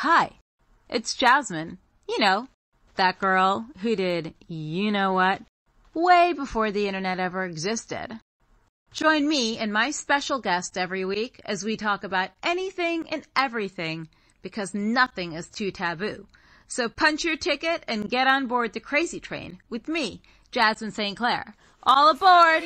Hi, it's Jasmin. You know, that girl who did you know what way before the internet ever existed. Join me and my special guest every week as we talk about anything and everything because nothing is too taboo. So punch your ticket and get on board the crazy train with me, Jasmin St. Claire. All aboard!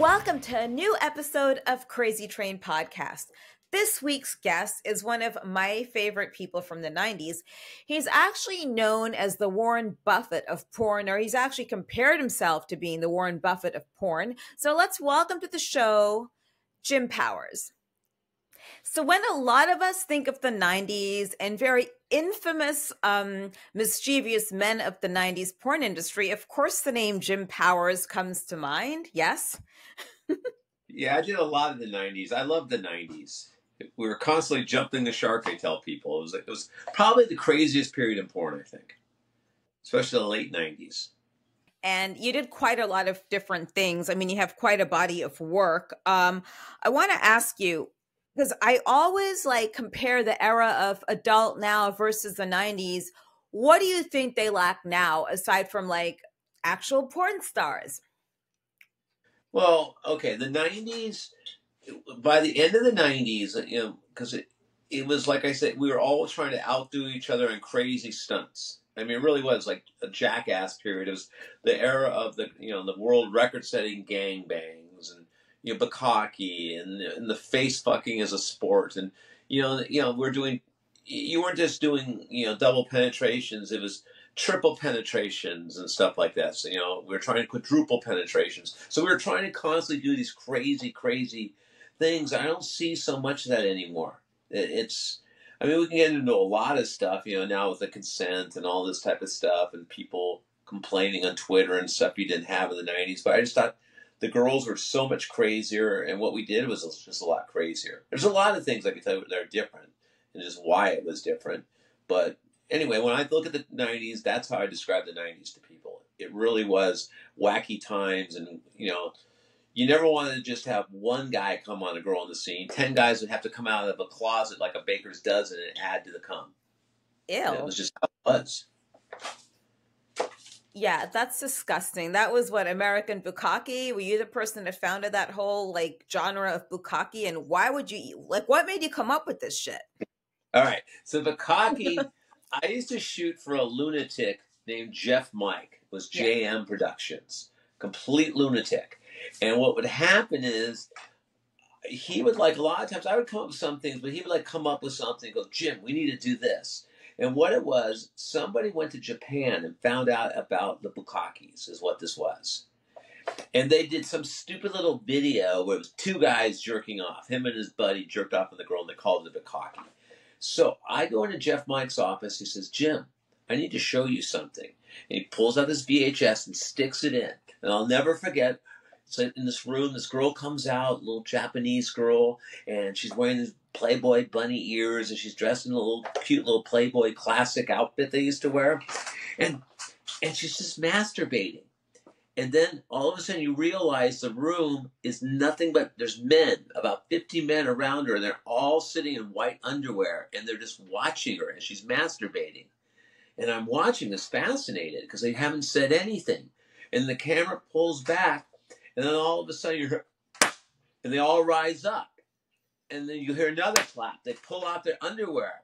Welcome to a new episode of Krazy Train Podcast. This week's guest is one of my favorite people from the 90s. He's actually known as the Warren Buffett of porn, or he's actually compared himself to being the Warren Buffett of porn. So let's welcome to the show Jim Powers. So, when a lot of us think of the 90s and very infamous, um, mischievous men of the 90s porn industry, of course, the name Jim Powers comes to mind. Yes? yeah, I did a lot of the 90s. I love the 90s we were constantly jumping the shark. I tell people it was it was probably the craziest period in porn. I think, especially the late nineties. And you did quite a lot of different things. I mean, you have quite a body of work. Um, I want to ask you because I always like compare the era of adult now versus the '90s. What do you think they lack now, aside from like actual porn stars? Well, okay, the '90s by the end of the '90s, you know, because it it was like I said, we were all trying to outdo each other in crazy stunts. I mean, it really was like a jackass period. It was the era of the you know the world record-setting gangbangs and you know bukkake and, and the face fucking as a sport and you know you know we're doing you weren't just doing you know double penetrations. It was triple penetrations and stuff like that. So you know we were trying to quadruple penetrations. So we were trying to constantly do these crazy, crazy things. I don't see so much of that anymore. It's, I mean, we can get into a lot of stuff, you know, now with the consent and all this type of stuff, and people complaining on Twitter and stuff you didn't have in the '90s. But I just thought the girls were so much crazier, and what we did was just a lot crazier. There's a lot of things I can tell you that are different, and just why it was different. But anyway, when I look at the '90s, that's how I describe the '90s to people. It really was wacky times, and you know you never wanted to just have one guy come on a girl on the scene. Ten guys would have to come out of a closet like a baker's dozen and add to the cum. Ew. And it was just how it was. Yeah, that's disgusting. That was what American Bukkake. Were you the person that founded that whole like genre of Bukkake? And why would you like? What made you come up with this shit? All right, so Bukkake. I used to shoot for a lunatic named Jeff Mike. It was JM yeah. Productions, complete lunatic and what would happen is he would like a lot of times I would come up with some things, but he would like come up with something go, Jim, we need to do this. And what it was, somebody went to Japan and found out about the bukkakes, is what this was. And they did some stupid little video where it was two guys jerking off. Him and his buddy jerked off on the girl and they called it a bukkake. So I go into Jeff Mike's office. He says, Jim, I need to show you something. And he pulls out this VHS and sticks it in. And I'll never forget so in this room, this girl comes out, little Japanese girl, and she's wearing these Playboy bunny ears, and she's dressed in a little cute little Playboy classic outfit they used to wear, and and she's just masturbating. And then all of a sudden you realize the room is nothing but there's men, about 50 men around her, and they're all sitting in white underwear and they're just watching her as she's masturbating. And I'm watching this fascinated because they haven't said anything. And the camera pulls back and then all of a sudden you hear, and they all rise up. And then you hear another clap. They pull out their underwear.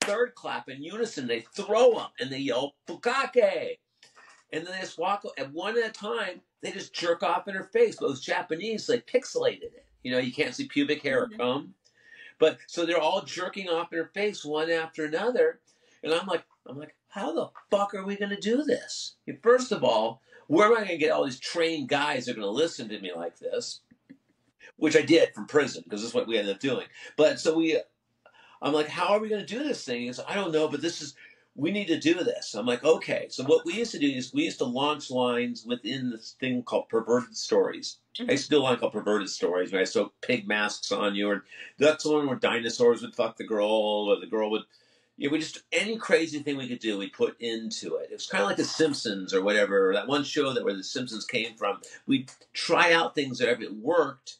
Third clap in unison. They throw them and they yell, Bukkake. And then they just walk, and one at a time, they just jerk off in her face. Those Japanese, they pixelated it. You know, you can't see pubic hair or mm-hmm. But so they're all jerking off in her face one after another. And I'm like, I'm like, how the fuck are we going to do this? First of all, where am I going to get all these trained guys that are going to listen to me like this? Which I did from prison because this is what we ended up doing. But so we, I'm like, how are we going to do this thing? He's I don't know, but this is, we need to do this. I'm like, okay. So what we used to do is we used to launch lines within this thing called perverted stories. Mm-hmm. I used to do a line called perverted stories where I sew pig masks on you, and that's the one where dinosaurs would fuck the girl, or the girl would yeah, we just any crazy thing we could do, we put into it. It was kind of like The Simpsons or whatever, or that one show that where The Simpsons came from. We'd try out things that if it worked,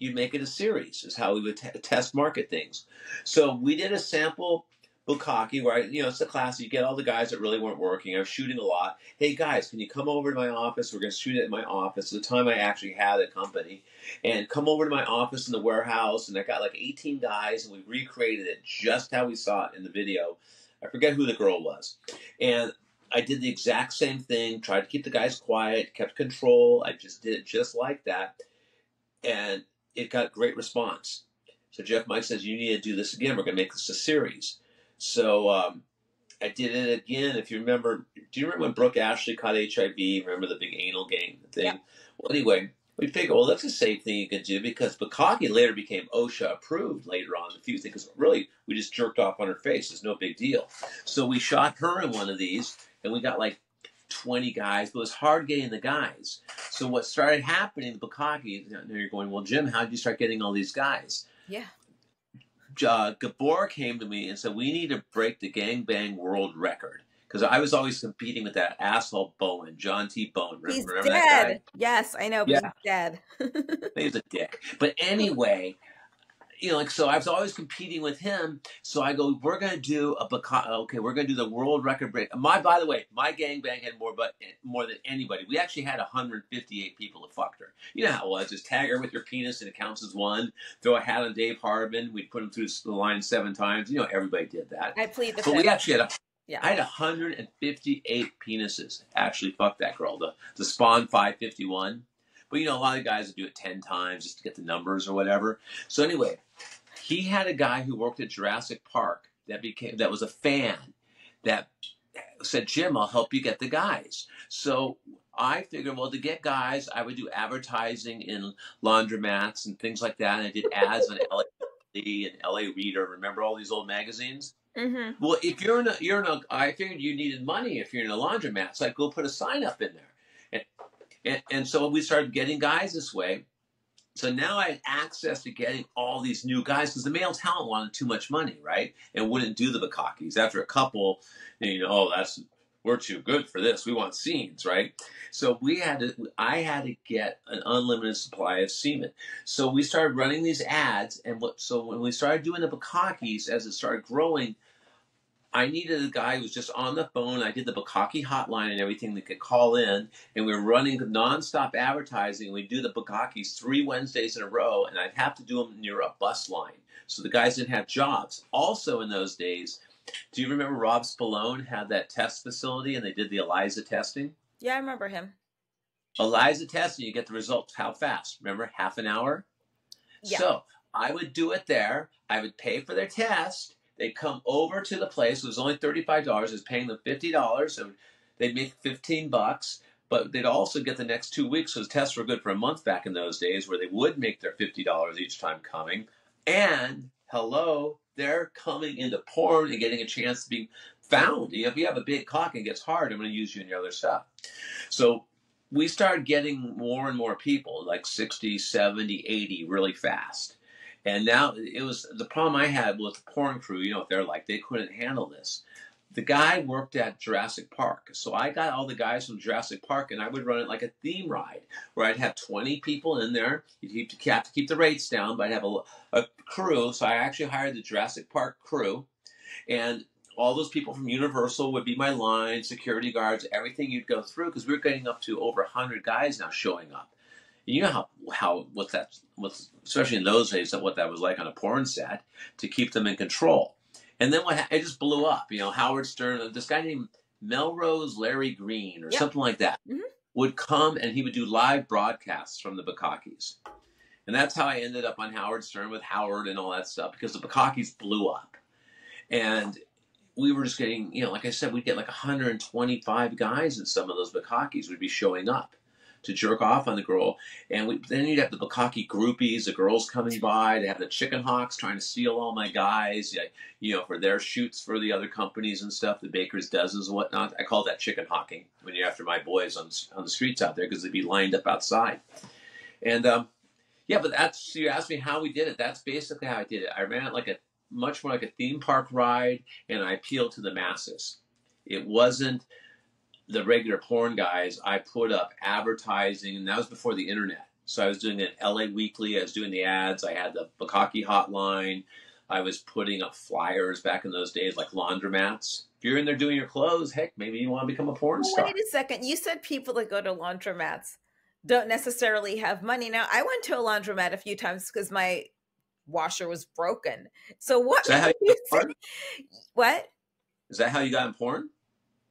you'd make it a series. Is how we would t- test market things. So we did a sample bukkake where I, you know it's a class you get all the guys that really weren't working. I was shooting a lot. Hey guys, can you come over to my office? We're going to shoot it in my office. The time I actually had a company, and come over to my office in the warehouse. And I got like 18 guys, and we recreated it just how we saw it in the video. I forget who the girl was, and I did the exact same thing. Tried to keep the guys quiet, kept control. I just did it just like that, and it got great response. So Jeff Mike says you need to do this again. We're going to make this a series. So um, I did it again. If you remember, do you remember when Brooke Ashley caught HIV? Remember the big anal game thing? Yeah. Well, anyway, we figured, well, that's the same thing you can do because Bukkake later became OSHA approved later on in the future because really we just jerked off on her face. It's no big deal. So we shot her in one of these and we got like 20 guys, but it was hard getting the guys. So what started happening, the Bukkake, now you're going, well, Jim, how did you start getting all these guys? Yeah uh, Gabor came to me and said, "We need to break the gangbang world record." Because I was always competing with that asshole Bowen, John T. Bowen. He's Remember dead. Yes, I know. yeah. he's dead. he's a dick. But anyway, you know, like so I was always competing with him. So I go, we're gonna do a okay, we're gonna do the world record break. My by the way, my gangbang had more but more than anybody. We actually had 158 people that fucked her. You know how it was, just tag her with your penis and it counts as one. Throw a hat on Dave Hardman, we'd put him through the line seven times. You know, everybody did that. I plead the But we actually had a yeah. I had 158 penises actually fuck that girl. The the Spawn 551. But you know, a lot of guys would do it 10 times just to get the numbers or whatever. So anyway, he had a guy who worked at Jurassic Park that became that was a fan that said, Jim, I'll help you get the guys. So I figured, well, to get guys, I would do advertising in laundromats and things like that. And I did ads on LA and LA Reader. Remember all these old magazines? Mm-hmm. Well, if you're in a, you're in a, I figured you needed money if you're in a laundromat. So I go put a sign up in there. And and, and so we started getting guys this way. So now I had access to getting all these new guys because the male talent wanted too much money, right? And wouldn't do the Bukkakes. After a couple, you know, oh, that's we're too good for this. We want scenes, right? So we had to, I had to get an unlimited supply of semen. So we started running these ads, and what? So when we started doing the Bukkakes, as it started growing, I needed a guy who was just on the phone. I did the Bukkake hotline and everything that could call in, and we were running nonstop advertising. We'd do the Bukkakes three Wednesdays in a row, and I'd have to do them near a bus line. So the guys didn't have jobs. Also, in those days, do you remember Rob Spallone had that test facility and they did the ELISA testing? Yeah, I remember him. ELISA testing, you get the results how fast? Remember, half an hour? Yeah. So I would do it there. I would pay for their test They'd come over to the place. It was only $35. I was paying them $50. So they'd make 15 bucks. But they'd also get the next two weeks because tests were good for a month back in those days where they would make their $50 each time coming. And hello, they're coming into porn and getting a chance to be found. If you have a big cock and it gets hard, I'm going to use you in your other stuff. So we started getting more and more people, like 60, 70, 80, really fast. And now it was the problem I had with the porn crew, you know, they're like, they couldn't handle this. The guy worked at Jurassic Park. So I got all the guys from Jurassic Park and I would run it like a theme ride where I'd have 20 people in there. You'd have to keep the rates down, but I'd have a, a crew. So I actually hired the Jurassic Park crew. And all those people from Universal would be my line, security guards, everything you'd go through because we we're getting up to over 100 guys now showing up you know how how what that was especially in those days that what that was like on a porn set to keep them in control. And then what it just blew up. You know, Howard Stern, this guy named Melrose Larry Green or yep. something like that mm-hmm. would come and he would do live broadcasts from the Bukkakes. And that's how I ended up on Howard Stern with Howard and all that stuff because the Bukkakes blew up. And we were just getting, you know, like I said, we'd get like 125 guys in some of those Bukkakes would be showing up to jerk off on the girl. And we, then you'd have the Bukkake groupies, the girls coming by. They have the chicken hawks trying to steal all my guys, you know, for their shoots for the other companies and stuff, the Baker's Dozens and whatnot. I call that chicken hawking when you're after my boys on, on the streets out there because they'd be lined up outside. And um, yeah, but that's, you asked me how we did it. That's basically how I did it. I ran it like a much more like a theme park ride and I appealed to the masses. It wasn't the regular porn guys, I put up advertising, and that was before the internet. So I was doing an LA Weekly. I was doing the ads. I had the Bukkake hotline. I was putting up flyers back in those days, like laundromats. If you're in there doing your clothes, heck, maybe you want to become a porn star. Wait a second. You said people that go to laundromats don't necessarily have money. Now, I went to a laundromat a few times because my washer was broken. So what? Is that how you got porn? What? Is that how you got in porn?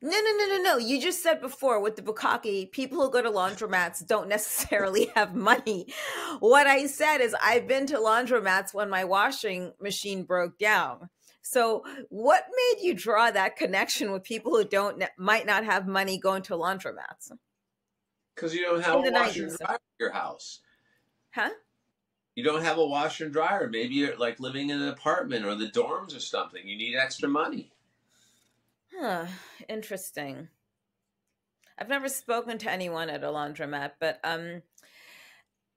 No, no, no, no, no. You just said before with the bukkake, people who go to laundromats don't necessarily have money. What I said is I've been to laundromats when my washing machine broke down. So, what made you draw that connection with people who don't might not have money going to laundromats? Because you don't have In a washer and dryer at your house. Huh? You don't have a washer and dryer. Maybe you're like living in an apartment or the dorms or something. You need extra money. Huh. Interesting. I've never spoken to anyone at a laundromat, but um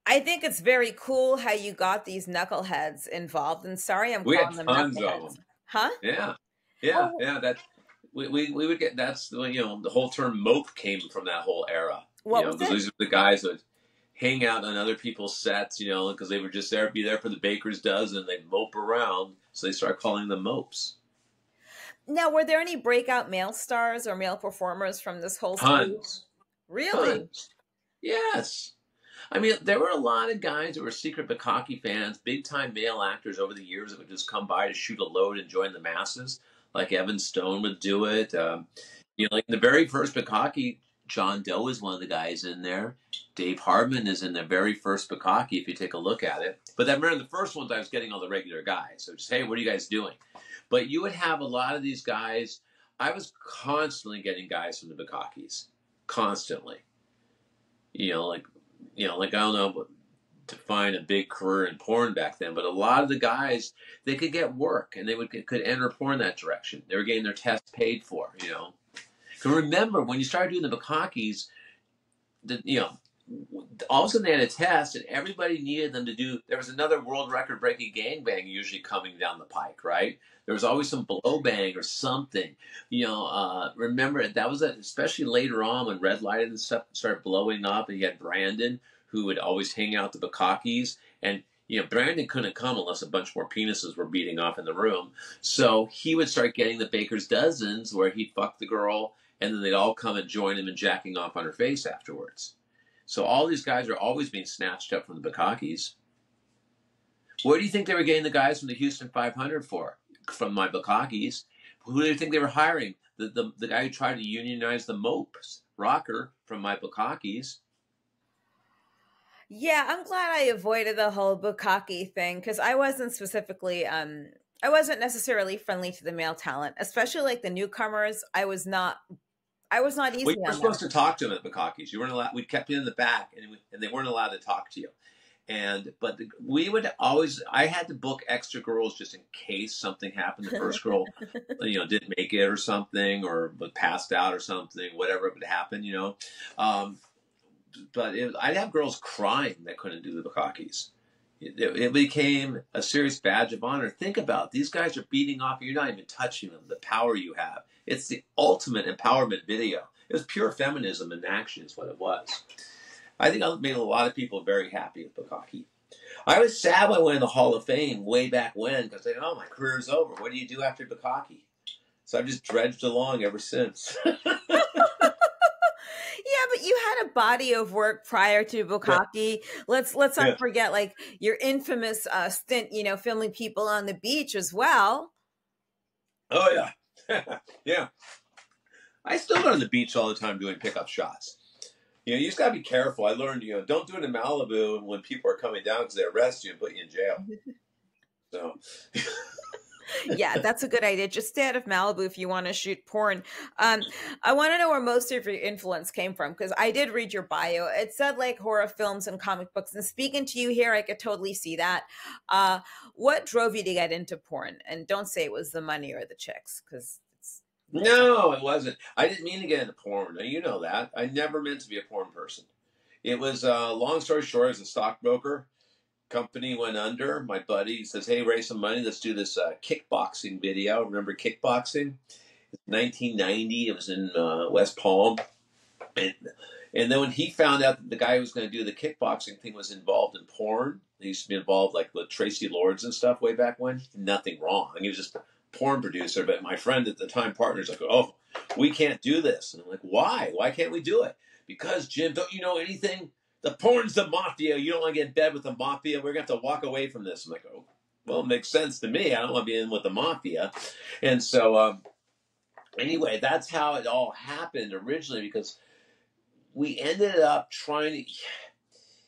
I think it's very cool how you got these knuckleheads involved. And sorry I'm We calling them knuckleheads. them. Huh? Yeah, yeah, Oh. yeah. That we, we, we would get. That's you know the whole term mope came from that whole era. What you know, was these are the guys that would hang out on other people's sets. You know, because they were just there, be there for the baker's dozen. And They mope around, so they start calling them mopes. Now, were there any breakout male stars or male performers from this whole school? Tons, Really? tons. Yes. I mean, there were a lot of guys that were secret Bukkake fans, big time male actors over the years that would just come by to shoot a load and join the masses, like Evan Stone would do it. Um, you know, like the very first Bukkake, John Doe is one of the guys in there. Dave Hardman is in the very first Bukkake, if you take a look at it. But I remember the first ones I was getting all the regular guys. So just, hey, what are you guys doing? But you would have a lot of these guys. I was constantly getting guys from the Bukkakes, constantly. You know, like you know, like I don't know to find a big career in porn back then, but a lot of the guys they could get work and they would could enter porn that direction. They were getting their tests paid for, you know. Because remember when you started doing the Bukkakes, the you know, all of a sudden they had a test and everybody needed them to do. There was another world record breaking gangbang usually coming down the pike, right? There was always some blow bang or something. You know, uh, remember that was a, especially later on when red light and stuff started blowing up, and you had Brandon who would always hang out the Bukkakes, and you know Brandon couldn't come unless a bunch more penises were beating off in the room. So he would start getting the baker's dozens where he'd fuck the girl, and then they'd all come and join him in jacking off on her face afterwards. So all these guys are always being snatched up from the Bukkakes. Where do you think they were getting the guys from the Houston 500 for? From my Bukkakes. Who do you think they were hiring? The, the, the guy who tried to unionize the Mopes, Rocker, from my Bukkakes. Yeah, I'm glad I avoided the whole bukkake thing because I wasn't specifically um I wasn't necessarily friendly to the male talent, especially like the newcomers. I was not I was not easy We were supposed them. to talk to them at Bukkakes. You weren't allowed. We kept you in the back, and, we, and they weren't allowed to talk to you. And but the, we would always. I had to book extra girls just in case something happened. The first girl, you know, didn't make it or something, or passed out or something. Whatever would happen, you know. Um, but it, I'd have girls crying that couldn't do the Bukkakes. It, became a serious badge of honor. Think about it. these guys are beating off. You're not even touching them. The power you have. It's the ultimate empowerment video. It was pure feminism in action, is what it was. I think I made a lot of people very happy with Bukkake. I was sad when I went in the Hall of Fame way back when because thought, oh, my career's over. What do you do after Bukkake? So I've just dredged along ever since. Yeah, but you had a body of work prior to bukkake. Let's let's not Yeah. forget like your infamous uh stint, you know, filming people on the beach as well. oh, yeah. yeah. I still go to the beach all the time doing pickup shots. You know, you just got to be careful. I learned, you know, don't do it in Malibu when people are coming down because they arrest you and put you in jail. So, yeah, that's a good idea. Just stay out of Malibu if you want to shoot porn. Um, I want to know where most of your influence came from because I did read your bio. It said like horror films and comic books. And speaking to you here, I could totally see that. Uh, what drove you to get into porn? And don't say it was the money or the chicks because it's no, it wasn't. I didn't mean to get into porn. You know that. I never meant to be a porn person. It was, uh, long story short, as a stockbroker, company went under. My buddy says, hey, raise some money. Let's do this uh, kickboxing video. Remember kickboxing? 1990. It was in uh, West Palm. And And then when he found out that the guy who was going to do the kickboxing thing was involved in porn, he used to be involved like with Traci Lords and stuff way back when. Nothing wrong. He was just a porn producer. But my friend at the time, partner's like, "Oh, we can't do this." And I'm like, "Why? Why can't we do it?" Because Jim, don't you know anything? The porn's the mafia. You don't want to get in bed with the mafia. We're going to have to walk away from this. I'm like, "Oh, well, it makes sense to me. I don't want to be in with the mafia." And so, um, anyway, that's how it all happened originally because we ended up trying to.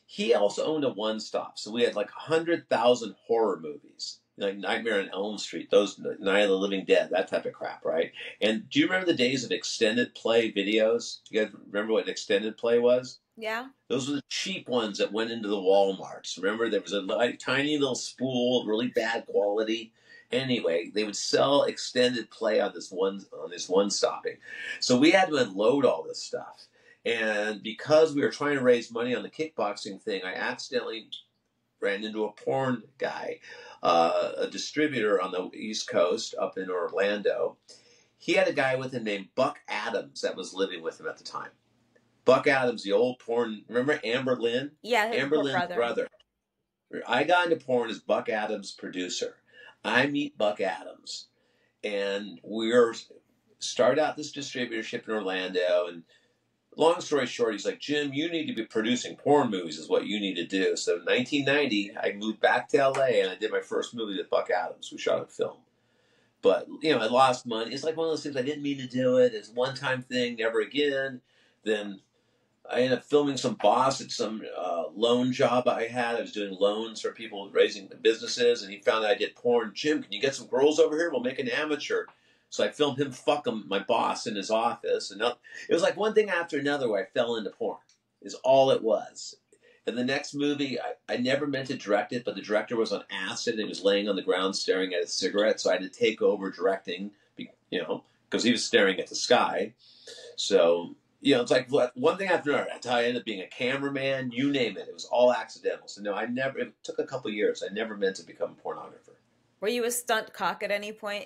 He also owned a one stop, so we had like hundred thousand horror movies, like Nightmare on Elm Street, those Night of the Living Dead, that type of crap, right? And do you remember the days of extended play videos? You guys remember what extended play was? Yeah. Those were the cheap ones that went into the Walmarts. Remember, there was a tiny little spool, really bad quality. Anyway, they would sell extended play on this one on this one stopping, so we had to unload all this stuff. And because we were trying to raise money on the kickboxing thing, I accidentally ran into a porn guy, uh, a distributor on the East Coast up in Orlando. He had a guy with him named Buck Adams that was living with him at the time. Buck Adams, the old porn. Remember Amber Lynn? Yeah, Amber Lynn's brother. brother. I got into porn as Buck Adams' producer. I meet Buck Adams, and we're start out this distributorship in Orlando. And long story short, he's like, Jim, you need to be producing porn movies, is what you need to do. So, in 1990, I moved back to LA and I did my first movie with Buck Adams. We shot a film. But, you know, I lost money. It's like one of those things I didn't mean to do it. It's one time thing, never again. Then I ended up filming some boss at some uh, loan job I had. I was doing loans for people raising businesses, and he found out I did porn. Jim, can you get some girls over here? We'll make an amateur. So I filmed him fuck him, my boss, in his office, and it was like one thing after another where I fell into porn. Is all it was. And the next movie, I, I never meant to direct it, but the director was on acid and he was laying on the ground staring at a cigarette, so I had to take over directing, you know, because he was staring at the sky. So you know, it's like one thing after another. That's how I ended up being a cameraman. You name it. It was all accidental. So no, I never. It took a couple years. I never meant to become a pornographer. Were you a stunt cock at any point?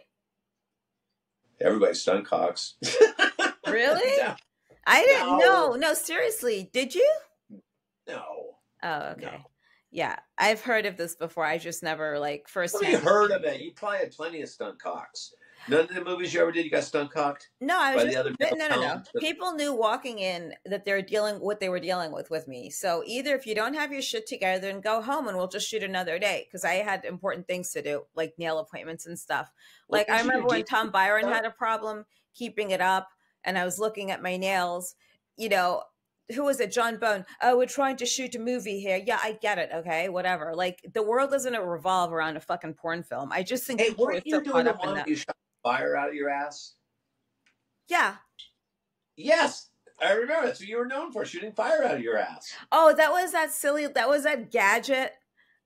Everybody stunt cocks. really? No. I didn't know. No. no, seriously. Did you? No. Oh, okay. No. Yeah, I've heard of this before. I just never like first. Well, you heard of it. You probably had plenty of stunt cocks. None of the movies you ever did, you got stunt cocked. No, I was just, no, no, no. People knew walking in that they're dealing what they were dealing with with me. So either if you don't have your shit together, then go home and we'll just shoot another day because I had important things to do, like nail appointments and stuff. Like I remember when Tom Byron had a problem keeping it up, and I was looking at my nails. You know, who was it? John Bone. Oh, we're trying to shoot a movie here. Yeah, I get it. Okay, whatever. Like the world doesn't revolve around a fucking porn film. I just think hey, you doing the one you shot fire out of your ass? Yeah. Yes, I remember. That's what you were known for, shooting fire out of your ass. Oh, that was that silly. That was that gadget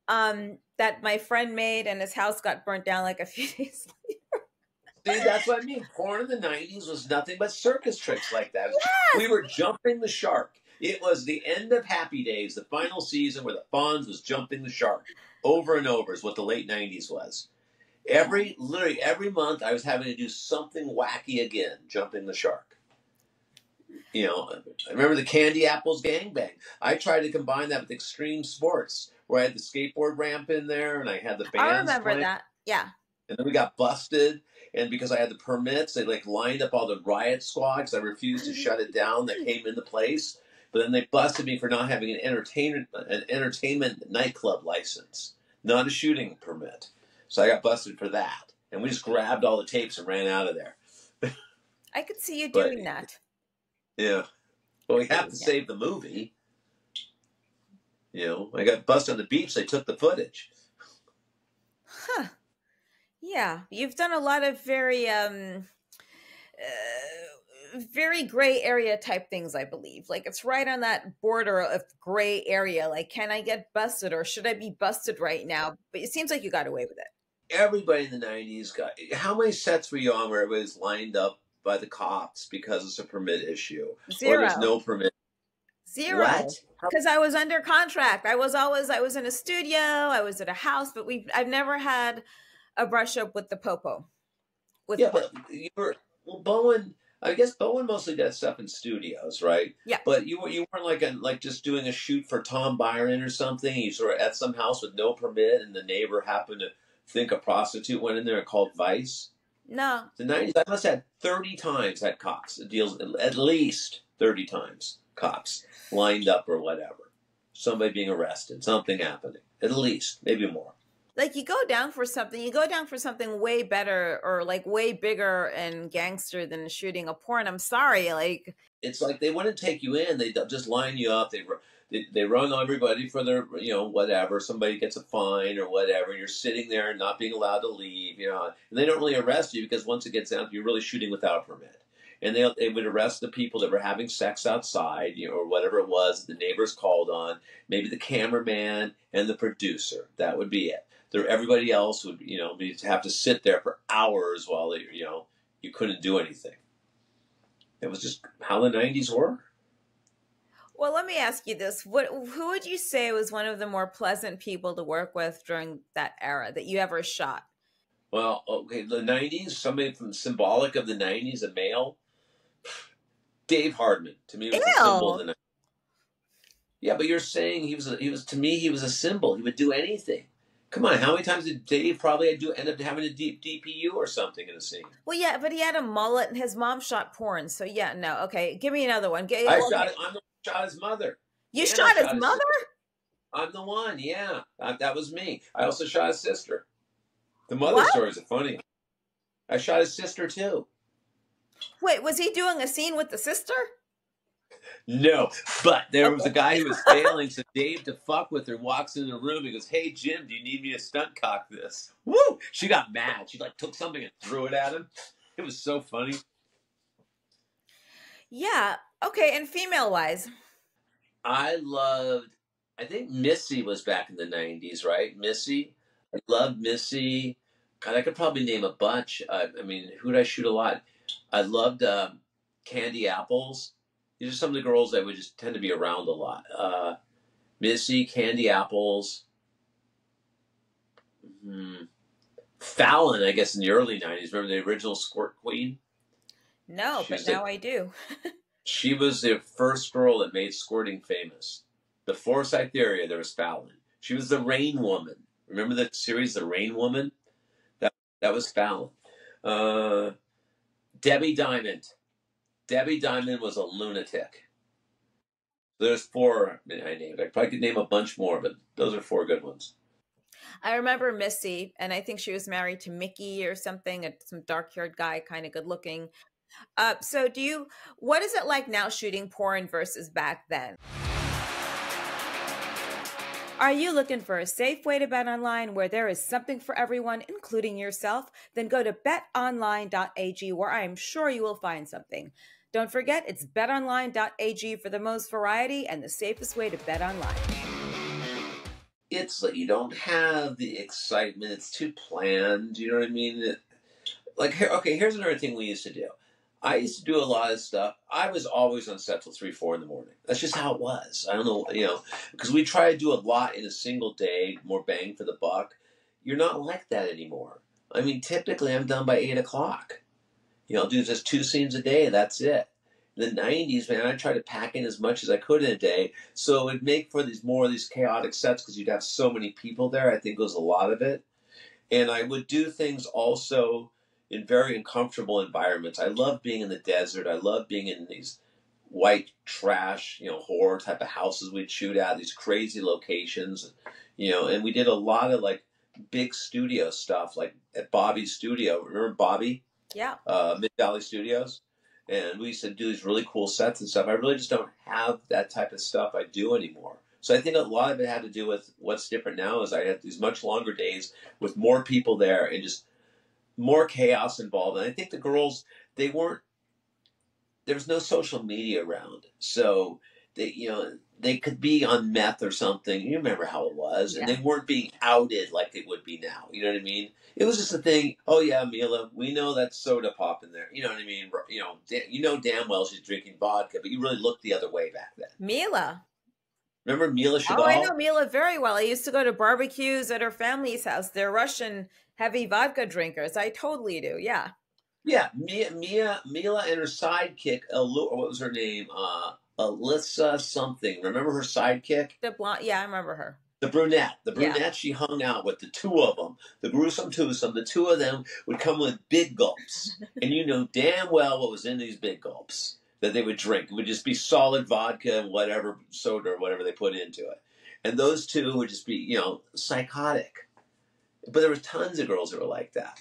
um, that my friend made, and his house got burnt down like a few days later. See, that's what I mean. Porn in the '90s was nothing but circus tricks like that. Yes! We were jumping the shark. It was the end of Happy Days, the final season where the Fonz was jumping the shark over and over. Is what the late '90s was. Every literally every month, I was having to do something wacky again, jumping the shark. You know, I remember the Candy Apples gangbang. I tried to combine that with extreme sports, where I had the skateboard ramp in there, and I had the bands. I remember playing. that. Yeah. And then we got busted, and because I had the permits, they like lined up all the riot squads. I refused to shut it down. That came into place, but then they busted me for not having an entertainment an entertainment nightclub license, not a shooting permit. So I got busted for that. And we just grabbed all the tapes and ran out of there. I could see you doing but, that. Yeah. Well, we have to yeah. save the movie. You know, I got busted on the beach. They took the footage. Huh. Yeah. You've done a lot of very, um, uh, very gray area type things, I believe. Like it's right on that border of gray area. Like, can I get busted or should I be busted right now? But it seems like you got away with it everybody in the 90s got how many sets were you on where everybody's lined up by the cops because it's a permit issue Zero. or there's no permit Zero. Because I was under contract. I was always I was in a studio. I was at a house, but we I've never had a brush up with the popo. With yeah, but you were well, Bowen. I guess Bowen mostly does stuff in studios, right? Yeah. But you you weren't like a, like just doing a shoot for Tom Byron or something. You sort of at some house with no permit, and the neighbor happened to think a prostitute went in there and called Vice. No. The nineties, I must have had thirty times had cops deals at least thirty times cops lined up or whatever. Somebody being arrested, something happening, at least maybe more like you go down for something you go down for something way better or like way bigger and gangster than shooting a porn i'm sorry like it's like they wouldn't take you in they just line you up they they, they run everybody for their you know whatever somebody gets a fine or whatever and you're sitting there not being allowed to leave you know and they don't really arrest you because once it gets out you're really shooting without a permit and they, they would arrest the people that were having sex outside, you know, or whatever it was the neighbors called on, maybe the cameraman and the producer. That would be it there everybody else would you know be have to sit there for hours while they, you know you couldn't do anything. It was just how the '90s were. Well, let me ask you this: what who would you say was one of the more pleasant people to work with during that era that you ever shot? Well, okay, the '90s. Somebody from symbolic of the '90s, a male. Dave Hardman to me was Ew. a symbol of the 90s. Yeah, but you're saying he was a, he was to me he was a symbol. He would do anything. Come on, how many times did Dave probably do end up having a deep DPU or something in a scene? Well, yeah, but he had a mullet and his mom shot porn. So yeah, no, okay. Give me another one. Get, I shot. I'm the shot his mother. You and shot, his, his mother? Sister. I'm the one. Yeah, that, that, was me. I also shot his sister. The mother what? stories are funny. I shot his sister too. Wait, was he doing a scene with the sister? No, but there was a guy who was failing, so Dave to fuck with her walks in the room. He goes, "Hey Jim, do you need me to stunt cock this?" Woo! She got mad. She like took something and threw it at him. It was so funny. Yeah. Okay. And female wise, I loved. I think Missy was back in the '90s, right? Missy. I loved Missy. God, I could probably name a bunch. I mean, who did I shoot a lot? I loved um, Candy Apples these are some of the girls that would just tend to be around a lot. Uh, Missy, Candy Apples, hmm Fallon, I guess in the early '90s. Remember the original Squirt Queen? No, but now I do. she was the first girl that made squirting famous. The Forsyth area, there was Fallon. She was the Rain Woman. Remember the series, The Rain Woman? That that was Fallon. Uh, Debbie Diamond. Debbie Diamond was a lunatic. There's four I named. I probably could name a bunch more, but those are four good ones. I remember Missy, and I think she was married to Mickey or something, a some dark haired guy, kind of good looking. Uh, so, do you, what is it like now shooting porn versus back then? Are you looking for a safe way to bet online where there is something for everyone, including yourself? Then go to betonline.ag where I am sure you will find something. Don't forget, it's betonline.ag for the most variety and the safest way to bet online. It's like you don't have the excitement, it's too planned. You know what I mean? Like, okay, here's another thing we used to do. I used to do a lot of stuff. I was always on set till three, four in the morning. That's just how it was. I don't know, you know, because we try to do a lot in a single day, more bang for the buck. You're not like that anymore. I mean, typically I'm done by eight o'clock. You know, I'll do just two scenes a day. That's it. In the 90s, man, I tried to pack in as much as I could in a day. So it would make for these more of these chaotic sets because you'd have so many people there. I think was a lot of it. And I would do things also in very uncomfortable environments. I love being in the desert. I love being in these white trash, you know, horror type of houses we'd shoot at, these crazy locations, you know, and we did a lot of like big studio stuff, like at Bobby's studio. Remember Bobby? Yeah. Uh, Mid Valley Studios. And we used to do these really cool sets and stuff. I really just don't have that type of stuff I do anymore. So I think a lot of it had to do with what's different now is I have these much longer days with more people there and just more chaos involved. And I think the girls, they weren't, there was no social media around. So they, you know, they could be on meth or something. You remember how it was, yeah. and they weren't being outed like they would be now. You know what I mean? It was just a thing. Oh yeah, Mila, we know that soda pop in there. You know what I mean? You know, you know damn well she's drinking vodka, but you really looked the other way back then. Mila. Remember Mila? Oh, I know Mila very well. I used to go to barbecues at her family's house. They're Russian heavy vodka drinkers. I totally do. Yeah. Yeah, Mia, Mia, Mila, and her sidekick, Alu- what was her name? Uh, Alyssa something. Remember her sidekick? The blonde. Yeah, I remember her. The brunette. The Yeah. brunette she hung out with, the two of them, the gruesome twosome, the two of them would come with big gulps. and you know damn well what was in these big gulps that they would drink. It would just be solid vodka and whatever soda or whatever they put into it. And those two would just be, you know, psychotic. But there were tons of girls that were like that.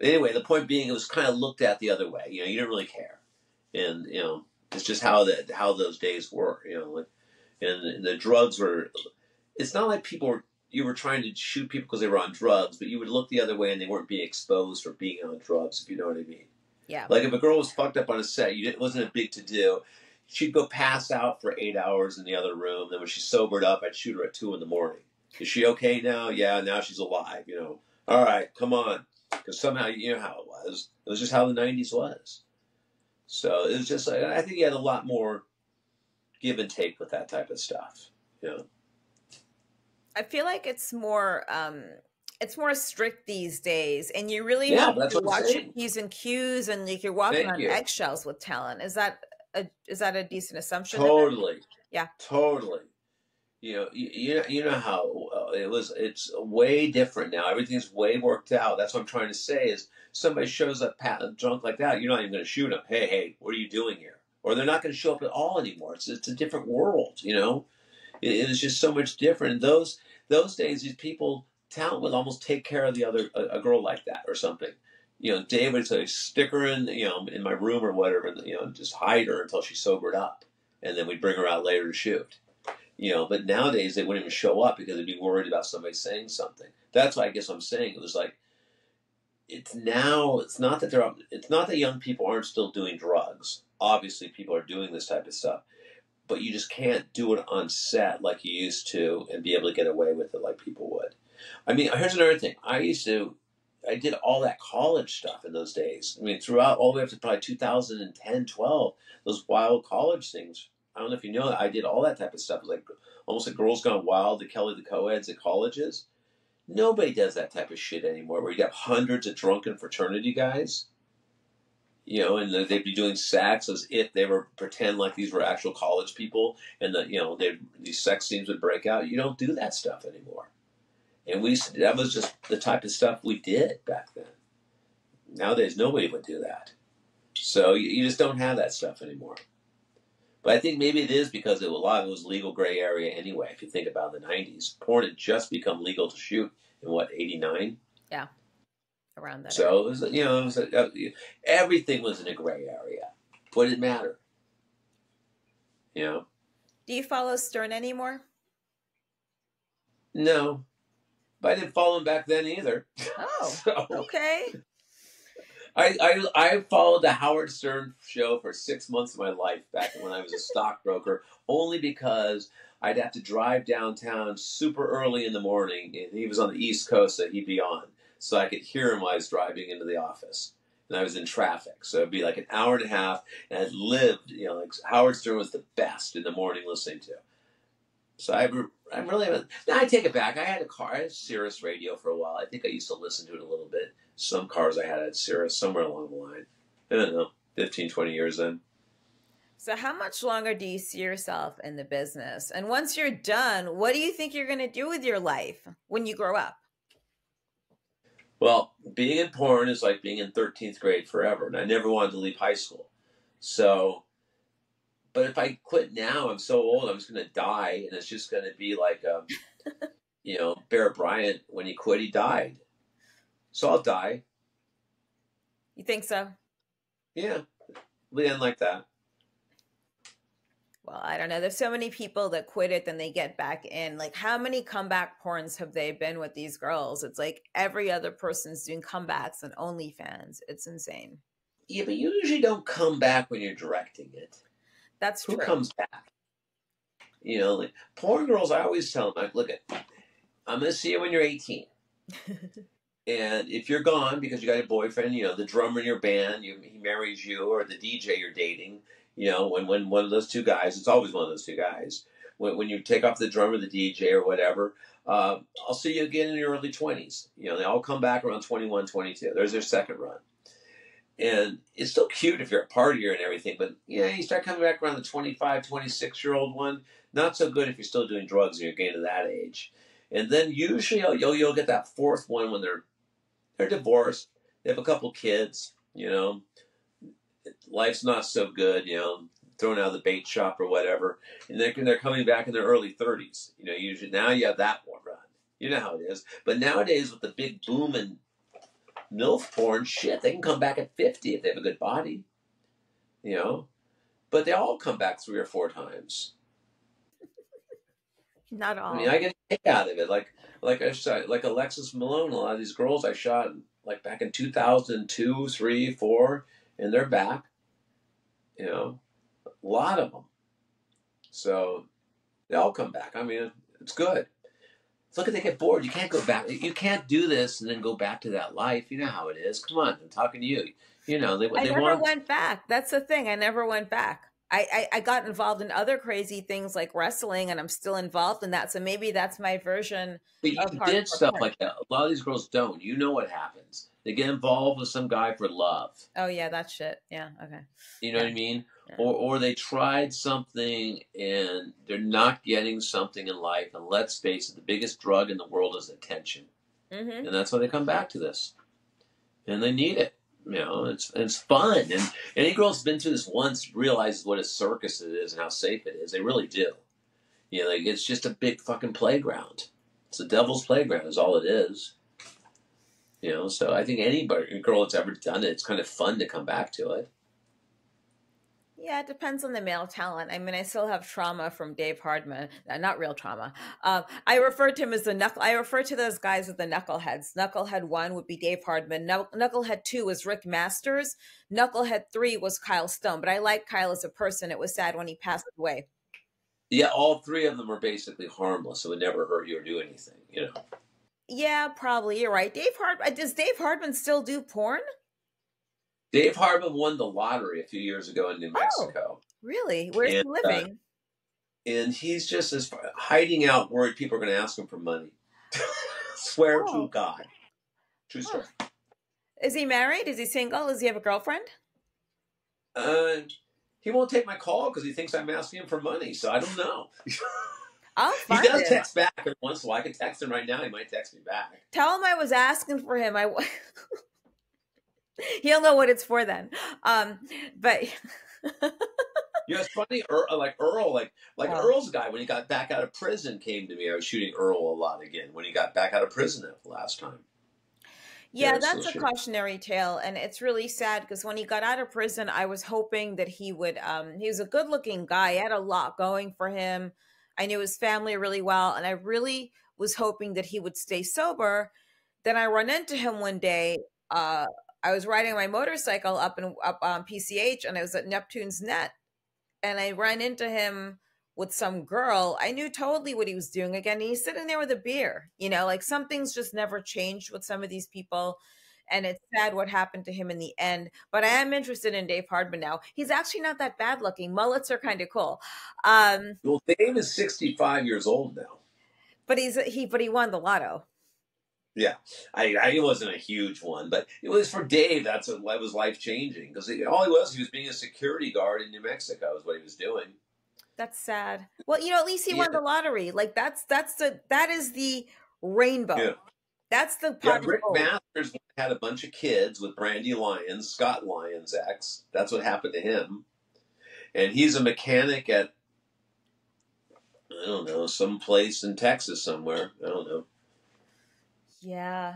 Anyway, the point being, it was kind of looked at the other way. You know, you didn't really care, and you know, it's just how that how those days were. You know, like, and the drugs were. It's not like people were you were trying to shoot people because they were on drugs, but you would look the other way and they weren't being exposed for being on drugs. If you know what I mean. Yeah. Like if a girl was fucked up on a set, you didn't, it wasn't a big to do. She'd go pass out for eight hours in the other room. Then when she sobered up, I'd shoot her at two in the morning. Is she okay now? Yeah, now she's alive. You know. All right, come on. Because somehow you know how it was. It was just how the '90s was. So it was just like I think you had a lot more give and take with that type of stuff. You know. I feel like it's more um it's more strict these days and you really Yeah, have to watch your. P's and Q's and like you're walking Thank on you. eggshells with talent. Is that a is that a decent assumption? Totally. Yeah. Totally. You know, you, you know, how uh, it was. It's way different now. Everything's way worked out. That's what I'm trying to say. Is somebody shows up drunk like that, you're not even going to shoot them. Hey, hey, what are you doing here? Or they're not going to show up at all anymore. It's it's a different world. You know, it, it is just so much different. And those those days, these people talent would almost take care of the other a, a girl like that or something. You know, Dave would say, stick her in, you know, in my room or whatever, and you know, just hide her until she sobered up, and then we'd bring her out later to shoot. You know, but nowadays they wouldn't even show up because they'd be worried about somebody saying something. That's why I guess I'm saying it was like, it's now. It's not that they're. It's not that young people aren't still doing drugs. Obviously, people are doing this type of stuff, but you just can't do it on set like you used to and be able to get away with it like people would. I mean, here's another thing. I used to, I did all that college stuff in those days. I mean, throughout all the way up to probably 2010, 12, those wild college things. I don't know if you know that. I did all that type of stuff. It was like almost like Girls Gone Wild, the Kelly the co-eds at colleges. Nobody does that type of shit anymore where you have hundreds of drunken fraternity guys. You know, and they'd be doing sex as if they were pretend like these were actual college people, and the you know these sex scenes would break out. You don't do that stuff anymore. And we that was just the type of stuff we did back then. Nowadays, nobody would do that. So you, you just don't have that stuff anymore. But I think maybe it is because it, a lot of it was legal gray area anyway. If you think about the '90s, porn had just become legal to shoot in what '89. Yeah, around that. So it was, you know, it was uh, everything was in a gray area. What did it matter? You know, Do you follow Stern anymore? no, but I didn't follow him back then either. Oh, So okay. I, I I followed the Howard Stern show for six months of my life back when I was a stockbroker, only because I'd have to drive downtown super early in the morning, and he was on the East Coast, so he'd be on, so I could hear him while I was driving into the office, and I was in traffic, so it'd be like an hour and a half, and I'd lived, you know, like Howard Stern was the best in the morning listening to. So I, I really, now I take it back. I had a car, I had Sirius radio for a while. I think I used to listen to it a little bit some cars I had at Sirius somewhere along the line. I don't know, 15, 20 years in. So, how much longer do you see yourself in the business? And once you're done, what do you think you're going to do with your life when you grow up? Well, being in porn is like being in 13th grade forever, and I never wanted to leave high school. So, but if I quit now, I'm so old, I'm just going to die, and it's just going to be like, um, you know, Bear Bryant, when he quit, he died. So I'll die. You think so? Yeah, we end like that. Well, I don't know. There's so many people that quit it, then they get back in. Like, how many comeback porns have they been with these girls? It's like every other person's doing comebacks and OnlyFans. It's insane. Yeah, but you usually don't come back when you're directing it. That's Who true. comes back? You know, like porn girls. I always tell them, like, look at, I'm going to see you when you're 18, and if you're gone because you got a boyfriend, you know, the drummer in your band, you, he marries you, or the DJ you're dating, you know, when when one of those two guys, it's always one of those two guys. When when you take off the drummer, the DJ, or whatever, uh, I'll see you again in your early 20s. You know, they all come back around 21, 22. There's their second run. and it's still cute if you're a partier and everything, but yeah, you start coming back around the 25, 26 year old one. Not so good if you're still doing drugs and you're getting to that age. And then usually you'll, you'll, you'll get that fourth one when they're they're divorced. They have a couple kids. You know, life's not so good. You know, thrown out of the bait shop or whatever, and they're they're coming back in their early 30s. You know, usually now you have that one run. You know how it is. But nowadays with the big boom and MILF porn, shit, they can come back at 50 if they have a good body. You know? But they all come back three or four times. Not all. I mean, I get a kick out of it. Like, like I shot, like Alexis Malone, a lot of these girls I shot like back in 2002, 3, 4, and they're back. You know, a lot of them. So they all come back. I mean, it's good. Look at they get bored. You can't go back. You can't do this and then go back to that life. You know how it is. Come on, I'm talking to you. You know they. I they never want, went back. That's the thing. I never went back. I, I, I got involved in other crazy things like wrestling, and I'm still involved in that. So maybe that's my version. But you of did stuff porn. like that. A lot of these girls don't. You know what happens. They get involved with some guy for love. Oh yeah, that shit. Yeah. Okay. You know what I mean? Yeah. Or or they tried something and they're not getting something in life. And let's face it, the biggest drug in the world is attention. hmm And that's why they come back to this. And they need it. You know, it's it's fun. And any girl that's been through this once realizes what a circus it is and how safe it is. They really do. You know, like it's just a big fucking playground. It's the devil's playground is all it is. You know, so I think anybody girl that's ever done it, it's kind of fun to come back to it. Yeah, it depends on the male talent. I mean, I still have trauma from Dave Hardman. Uh, not real trauma. Um, I refer to him as the knuckle. I refer to those guys as the knuckleheads. Knucklehead one would be Dave Hardman. Knucklehead two was Rick Masters. Knucklehead three was Kyle Stone. But I like Kyle as a person. It was sad when he passed away. Yeah, all three of them are basically harmless. It would never hurt you or do anything, you know. Yeah, probably you're right. Dave Hardman. Does Dave Hardman still do porn? Dave Hardman won the lottery a few years ago in New Mexico. Oh, Really? Where's he And, uh, living? and he's just as far, hiding out, worried people are going to ask him for money. Swear Oh. to God. True story. Is he married? Is he single? Does he have a girlfriend? Uh, he won't take my call because he thinks I'm asking him for money. So I don't know. I'll he does text back every once in a while. I can text him right now. He might text me back. Tell him I was asking for him. I he'll know what it's for then. Um, but You know, it's funny. Earl, like Earl, like like Oh. Earl's guy when he got back out of prison came to me. I was shooting Earl a lot again when he got back out of prison the last time. yeah, Yeah, that's a cautionary tale, and it's really sad because when he got out of prison, I was hoping that he would. Um, he was a good-looking guy. He had a lot going for him. I knew his family really well, and I really was hoping that he would stay sober. Then I run into him one day. Uh, I was riding my motorcycle up and up on PCH, and I was at Neptune's Net, and I ran into him with some girl. I knew totally what he was doing again. He's sitting there with a beer, you know, like something's just never changed with some of these people. And it's sad what happened to him in the end. But I am interested in Dave Hardman now. He's actually not that bad looking. Mullets are kind of cool. Um, Well, Dave is 65 years old now. but he's he but he won the lotto. Yeah, I, I wasn't a huge one, but it was for Dave. That's what that was life changing because all he was, he was being a security guard in New Mexico, is what he was doing. That's sad. Well, you know, at least he won the lottery. Like that's that's the that is the rainbow. Yeah. That's the Yeah, Rick gold. Masters had a bunch of kids with Brandy Lyons, Scott Lyons' ex. That's what happened to him, and he's a mechanic at I don't know some place in Texas somewhere. I don't know. Yeah.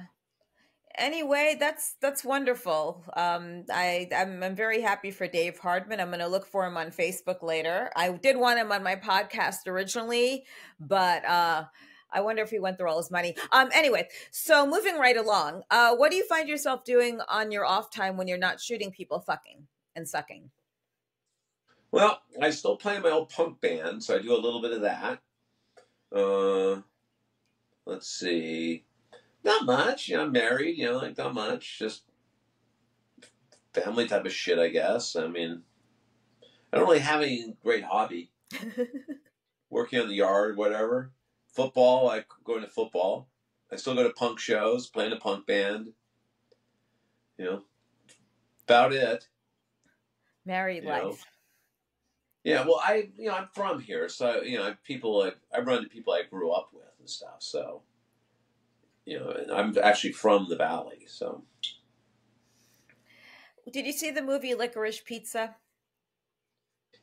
Anyway, that's that's wonderful. Um, I I'm, I'm very happy for Dave Hardman. I'm going to look for him on Facebook later. I did want him on my podcast originally, but uh, I wonder if he went through all his money. Um, anyway, so moving right along, uh, what do you find yourself doing on your off time when you're not shooting people fucking and sucking? Well, I still play my old punk band, so I do a little bit of that. Uh, let's see. Not much. You know, I'm married, you know, like not much. Just family type of shit, I guess. I mean, I don't really have any great hobby. Working on the yard, whatever. Football, I go into football. I still go to punk shows, play in a punk band. You know, about it. Married You life. know. Yeah, well, I you know I'm from here, so you know I- people I, I run into people I grew up with and stuff. So you know, and I'm actually from the valley, so Did you see the movie Licorice Pizza?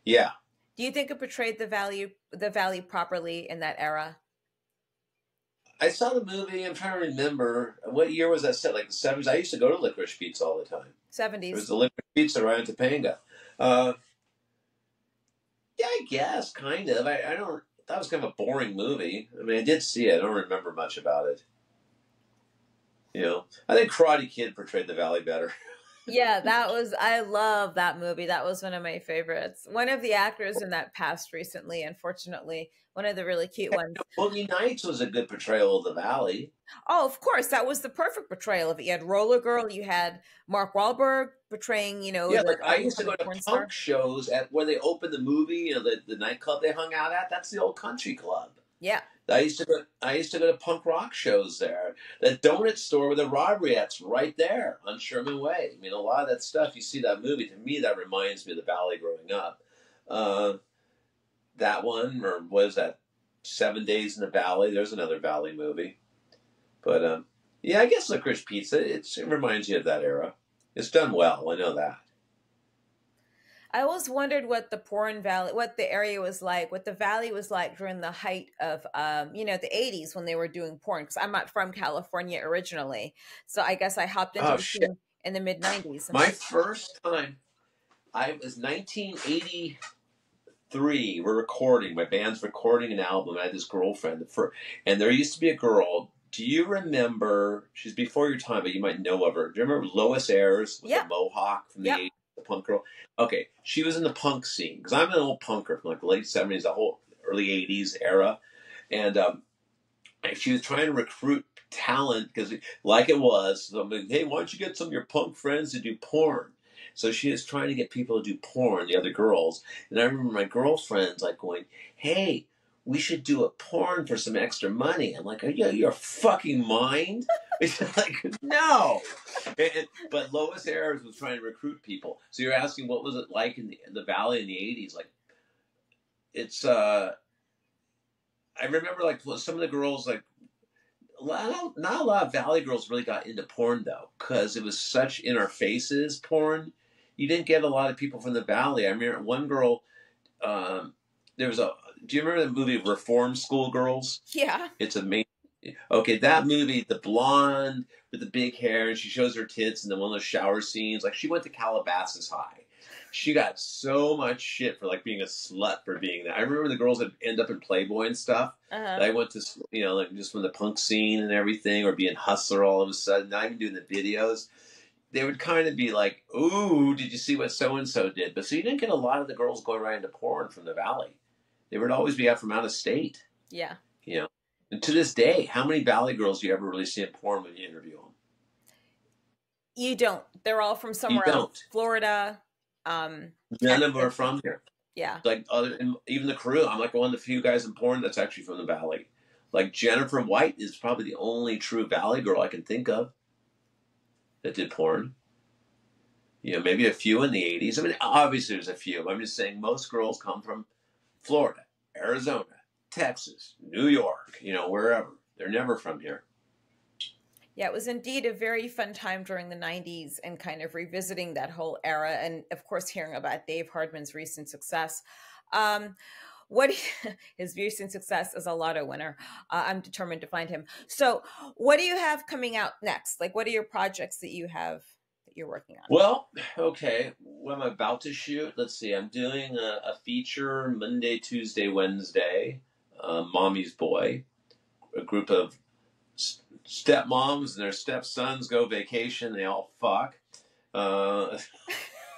yeah. Do you think it portrayed the value the valley properly in that era? I saw the movie. I'm trying to remember what year was that set? Like the seventies. I used to go to Licorice Pizza all the time. There was the Licorice Pizza right in Topanga. Uh, yeah, I guess kind of. I, I don't. That was kind of a boring movie. I mean, I did see it. I don't remember much about it. You know, I think Karate Kid portrayed the Valley better. Yeah, that was I love that movie. That was one of my favorites. One of the actors in that passed recently, unfortunately. One of the really cute ones. Boogie Nights was a good portrayal of the Valley. Oh, of course, that was the perfect portrayal of it. You had Roller Girl, you had Mark Wahlberg portraying, you know, yeah, like I used to go to punk star. shows at where they opened the movie. You know, the, the nightclub they hung out at. That's the old country club. Yeah, I used to go. I used to go to punk rock shows there. The donut store with the robbery at's right there on Sherman Way. I mean, a lot of that stuff you see that movie. To me, that reminds me of the Valley growing up. Uh, that one, or what is that? Seven Days in the Valley. There's another Valley movie. But um, yeah, I guess Licorice Pizza. It reminds you of that era. It's done well. I know that. I always wondered what the porn valley, what the area was like, what the valley was like during the height of, um, you know, the '80s when they were doing porn. Because I'm not from California originally, so I guess I hopped into Oh, the scene in the mid '90s. My first time, I was 1983. We're recording. My band's recording an album. I had this girlfriend, fir- and there used to be a girl. Do you remember? She's before your time, but you might know of her. Do you remember Lois Ayres with Yeah. the mohawk from the Yeah. 80s, the punk girl? Okay, she was in the punk scene because I'm an old punker from like the late 70s, the whole early 80s era, and um, she was trying to recruit talent because like it was so I'm like, hey why don't you get some of your punk friends to do porn so she was trying to get people to do porn the other girls and i remember my girlfriends like going hey we should do a porn for some extra money i'm like are you your fucking mind it's like no And- and- but lois ayres was trying to recruit people so you're asking what was it like in the, the valley in the 80s like it's uh I remember like some of the girls like a not a lot of Valley girls really got into porn though because it was such in our faces porn. You didn't get a lot of people from the Valley. I remember one girl. Um, there was a. Do you remember the movie Reform School Girls? yeah, It's amazing. Okay, that movie, the blonde with the big hair, and she shows her tits, and then one of those shower scenes. Like she went to Calabasas High. She got so much shit for like being a slut for being that. I remember the girls that end up in Playboy and stuff. uh-huh. I went to, you know, like just from the punk scene and everything, or being hustler all of a sudden, not even doing the videos. They would kind of be like, "Ooh, did you see what so and so did?" But so you didn't get a lot of the girls going right into porn from the valley. They would always be out from out of state, yeah. you know. And to this day, how many valley girls do you ever really see in porn when you interview them? You don't. They're all from somewhere else. don't. Florida. Um, None of them are from here. yeah. Like other, even the crew, I'm like one of the few guys in porn that's actually from the valley. Like Jennifer White is probably the only true valley girl I can think of that did porn. You know, maybe a few in the 80s. I mean, obviously there's a few. I'm just saying most girls come from Florida, Arizona, Texas, New York, you know, wherever. They're never from here. Yeah, it was indeed a very fun time during the 90s and kind of revisiting that whole era. And of course, hearing about Dave Hardman's recent success. Um, what his recent success as a lotto winner. Uh, I'm determined to find him. So, what do you have coming out next? Like, what are your projects that you have you're working on? Well, okay. What am I'm about to shoot, let's see. I'm doing a, a feature Monday, Tuesday, Wednesday. Uh, Mommy's Boy. A group of stepmoms and their stepsons go vacation. They all fuck. Uh,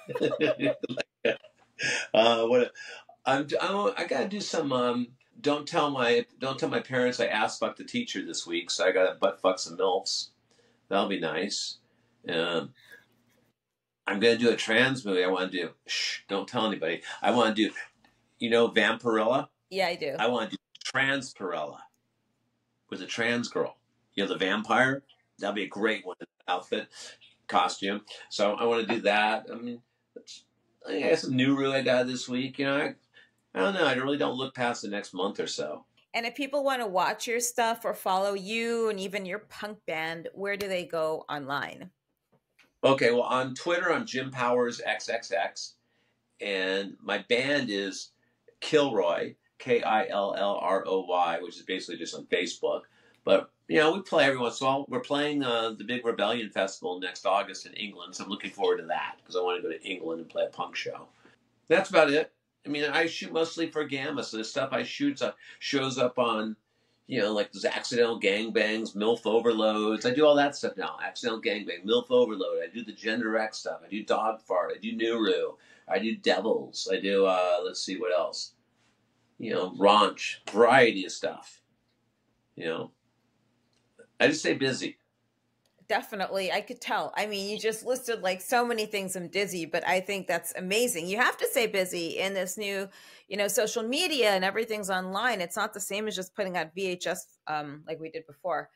uh, what? I'm, I'm, I gotta do some. Um, don't tell my don't tell my parents I ass fucked the teacher this week, so I gotta butt fuck some milfs. That'll be nice. Um, I'm gonna do a trans movie. I want to do. Shh! Don't tell anybody. I want to do. You know, Vampirella. Yeah, I do. I want to do Transparella with a trans girl. You know, the vampire. That'd be a great one. Outfit. costume. So I want to do that. I mean, I guess a new rule I got this week. You know, I, I don't know. I really don't look past the next month or so. And if people want to watch your stuff or follow you and even your punk band, where do they go online? Okay, well, on Twitter, I'm Jim Powers XXX, and my band is Kilroy, K I L L R O Y, which is basically just on Facebook. But you know, we play every once in a while. We're playing uh, the big Rebellion Festival next August in England, so I'm looking forward to that because I want to go to England and play a punk show. That's about it. I mean, I shoot mostly for Gamma, so the stuff I shoot shows up on, you know, like those accidental gangbangs, MILF overloads. I do all that stuff now. Accidental gangbang, MILF overload. I do the gender X stuff. I do dog fart. I do Nuru. I do devils. I do, uh, let's see, what else? You know, raunch, variety of stuff. You know, I just stay busy. Definitely. I could tell. I mean, you just listed like so many things I'm dizzy, but I think that's amazing. You have to stay busy in this new, you know, social media and everything's online. It's not the same as just putting out VHS um, like we did before.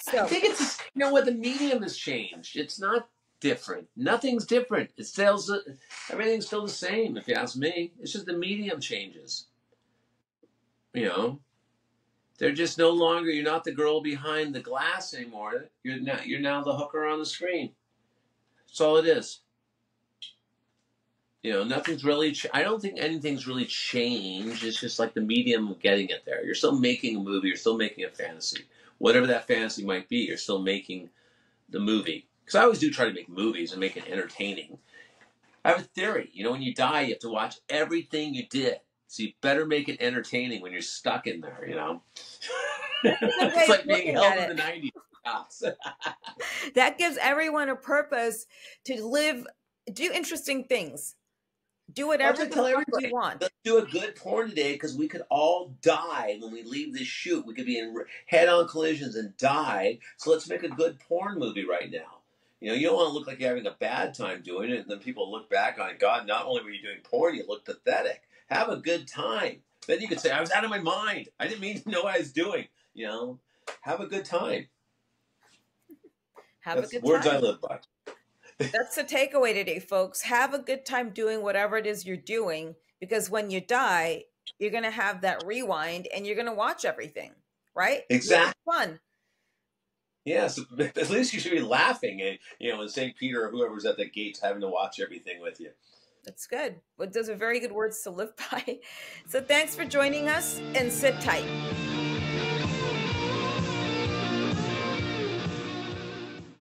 So I think it's you know what the medium has changed. It's not different. Nothing's different. It still everything's still the same. If you ask me, it's just the medium changes. You know, they're just no longer. You're not the girl behind the glass anymore. You're now you're now the hooker on the screen. That's all it is. You know, nothing's really. Ch- I don't think anything's really changed. It's just like the medium of getting it there. You're still making a movie. You're still making a fantasy. Whatever that fantasy might be, you're still making the movie. Because I always do try to make movies and make it entertaining. I have a theory. You know, when you die, you have to watch everything you did. So you better make it entertaining when you're stuck in there, you know? it's like being held in the 90s. that gives everyone a purpose to live, do interesting things. Do whatever you want. Let's do a good porn today because we could all die when we leave this shoot. We could be in head-on collisions and die. So let's make a good porn movie right now. You know, you don't want to look like you're having a bad time doing it, and then people look back on. God, not only were you doing porn, you look pathetic have a good time. Then you could say, I was out of my mind. I didn't mean to know what I was doing. You know, have a good time. Have That's a good words time. I live by. That's the takeaway today, folks. Have a good time doing whatever it is you're doing because when you die, you're going to have that rewind and you're going to watch everything, right? Exactly. fun. Yes, at least you should be laughing, and you know, in St. Peter or whoever's at the gates having to watch everything with you. That's good. Those are very good words to live by. So thanks for joining us and sit tight.